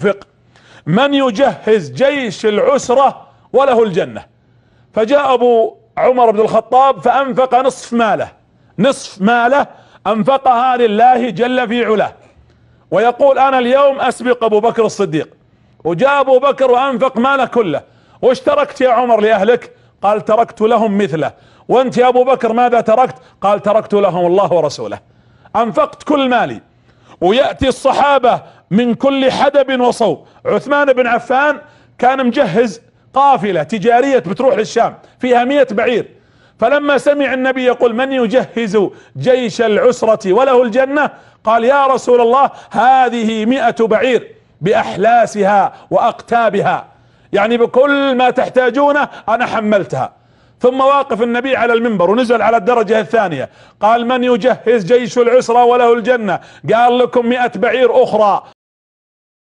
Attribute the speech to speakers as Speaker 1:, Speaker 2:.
Speaker 1: فق من يجهز جيش العسرة وله الجنة. فجاء أبو عمر بن الخطاب فأنفق نصف ماله. نصف ماله أنفقها لله جل في علاه. ويقول أنا اليوم أسبق أبو بكر الصديق. وجاء أبو بكر وأنفق ماله كله. وش تركت يا عمر لأهلك؟ قال تركت لهم مثله. وأنت يا أبو بكر ماذا تركت؟ قال تركت لهم الله ورسوله. أنفقت كل مالي. ويأتي الصحابة من كل حدب وصوب. عثمان بن عفان كان مجهز قافلة تجارية بتروح للشام فيها مئة بعير. فلما سمع النبي يقول من يجهز جيش العسرة وله الجنة؟ قال يا رسول الله هذه مئة بعير بأحلاسها وأقتابها. يعني بكل ما تحتاجونه أنا حملتها. ثم واقف النبي على المنبر ونزل على الدرجة الثانية. قال من يجهز جيش العسرة وله الجنة؟ قال لكم مئة بعير أخرى.